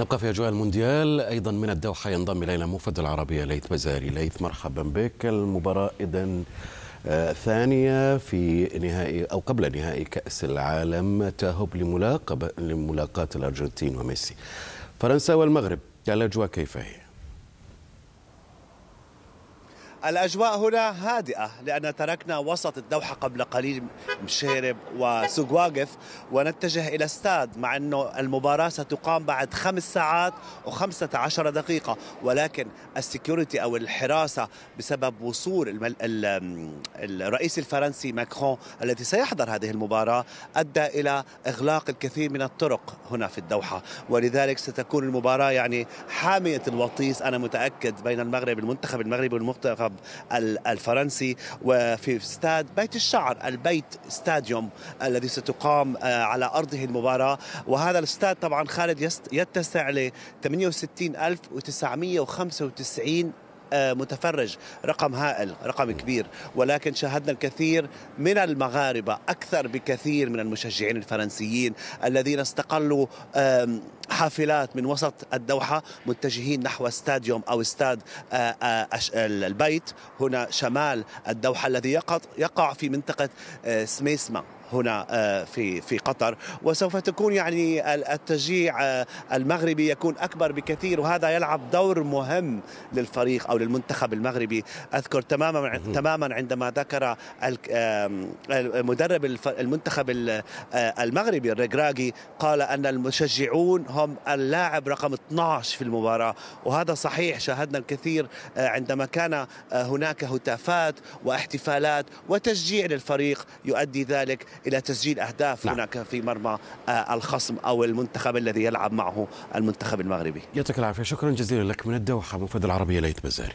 نبقى في أجواء المونديال. أيضا من الدوحة ينضم إلينا موفد العربيه ليث بزاري. ليث مرحبا بك. المباراة اذا آه، ثانية في نهائي أو قبل نهائي كأس العالم تهب لملاقبه لملاقاه الأرجنتين وميسي. فرنسا والمغرب الأجواء كيف هي؟ الأجواء هنا هادئة لأن تركنا وسط الدوحة قبل قليل مشيرب وسوق واقف ونتجه إلى استاد مع أنه المباراة ستقام بعد خمس ساعات وخمسة عشر دقيقة ولكن السكيورتي أو الحراسة بسبب وصول المل... الرئيس الفرنسي ماكرون الذي سيحضر هذه المباراة أدى إلى إغلاق الكثير من الطرق هنا في الدوحة. ولذلك ستكون المباراة يعني حامية الوطيس أنا متأكد بين المغرب المنتخب المغربي والمنتخب المنتخب الفرنسي وفي استاد بيت الشعر البيت ستاديوم الذي ستقام آه، على أرضه المباراة. وهذا الاستاد طبعا خالد يتسع ل 68995 آه، متفرج. رقم هائل رقم كبير. ولكن شاهدنا الكثير من المغاربة أكثر بكثير من المشجعين الفرنسيين الذين استقلوا حافلات من وسط الدوحة متجهين نحو استاديوم أو استاد آه، آه، البيت. هنا شمال الدوحة الذي يقع في منطقة سميسما. هنا آه، في في قطر. وسوف تكون يعني التشجيع آه، المغربي يكون أكبر بكثير وهذا يلعب دور مهم للفريق أو للمنتخب المغربي. أذكر تماما تماما عندما ذكر مدرب المنتخب آه، المغربي الركراكي قال أن المشجعون هم اللاعب رقم 12 في المباراة. وهذا صحيح شاهدنا الكثير عندما كان هناك هتافات واحتفالات وتشجيع للفريق يؤدي ذلك إلى تسجيل أهداف نعم. هناك في مرمى آه، الخصم أو المنتخب الذي يلعب معه المنتخب المغربي. يعطيك العافية. شكرا جزيلا لك. من الدوحة مفيد العربية ليث بزاري